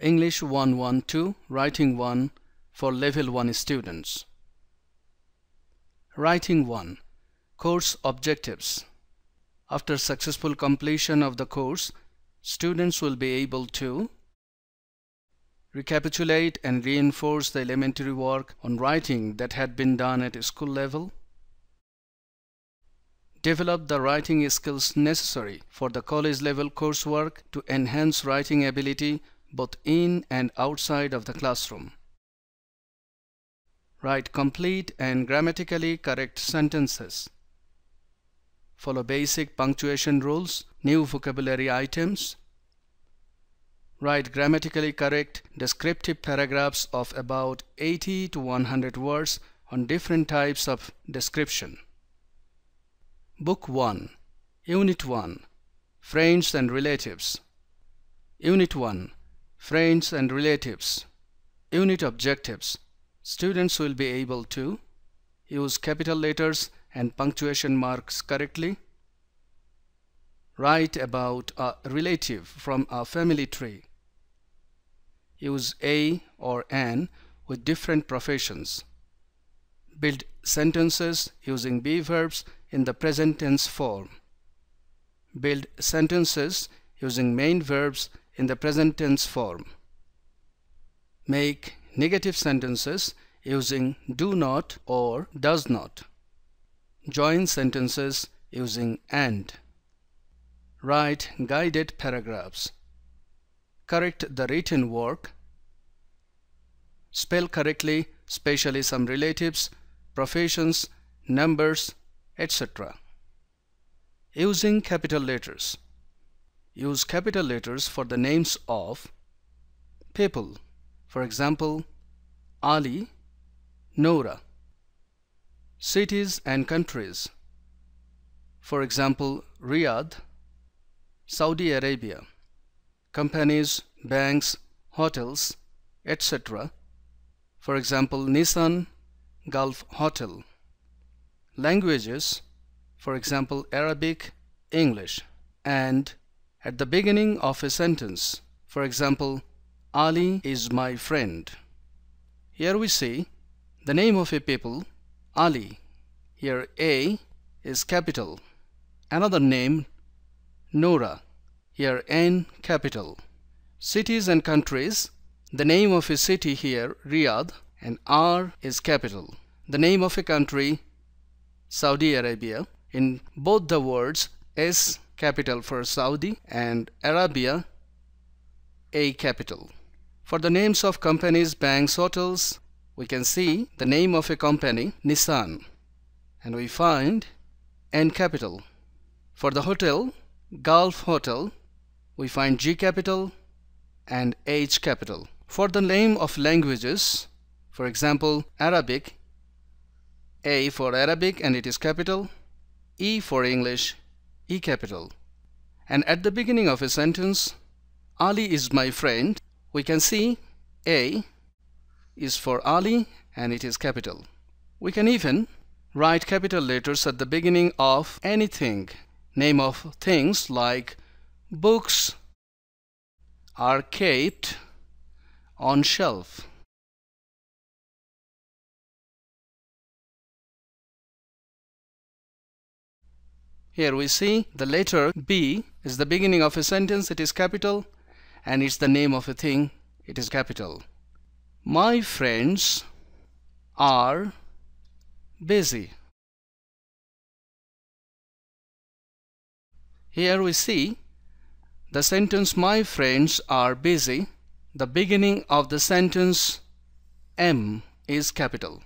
English 112 Writing 1 for Level 1 students. Writing 1 Course Objectives After successful completion of the course, students will be able to recapitulate and reinforce the elementary work on writing that had been done at school level, develop the writing skills necessary for the college level coursework to enhance writing ability both in and outside of the classroom. Write complete and grammatically correct sentences. Follow basic punctuation rules, new vocabulary items. Write grammatically correct descriptive paragraphs of about 80 to 100 words on different types of description. Book 1 Unit 1 Friends and Relatives Unit 1 Friends and relatives. Unit objectives. Students will be able to use capital letters and punctuation marks correctly. Write about a relative from a family tree. Use a or an with different professions. Build sentences using be verbs in the present tense form. Build sentences using main verbs in the present tense form. Make negative sentences using do not or does not. Join sentences using and. Write guided paragraphs. Correct the written work. Spell correctly, especially some relatives, professions, numbers, etc. Using capital letters. Use capital letters for the names of people. For example, Ali, Nora. Cities and countries. For example, Riyadh, Saudi Arabia. Companies, banks, hotels, etc. For example, Nissan, Gulf Hotel. Languages, for example, Arabic, English, and at the beginning of a sentence. For example, Ali is my friend. Here we see the name of a people, Ali. Here A is capital. Another name, Nora. Here N capital. Cities and countries, the name of a city here, Riyadh, and R is capital. The name of a country, Saudi Arabia. In both the words, S capital for Saudi and Arabia A capital. For the names of companies, banks, hotels, we can see the name of a company, Nissan, and we find N capital. For the hotel, Gulf Hotel, we find G capital and H capital. For the name of languages, for example, Arabic, A for Arabic and it is capital, E for English, E capital. And at the beginning of a sentence, Ali is my friend, we can see A is for Ali and it is capital. We can even write capital letters at the beginning of anything, name of things like books are kept on shelf. Here we see the letter B is the beginning of a sentence, it is capital, and it's the name of a thing, it is capital. My friends are busy. Here we see the sentence my friends are busy. The beginning of the sentence M is capital.